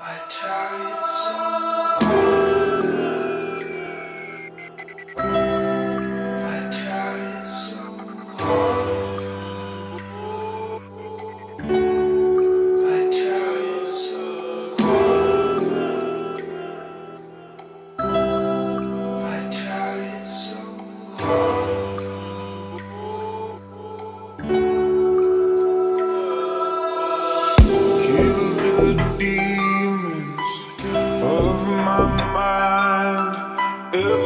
I tried so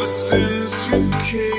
since you came.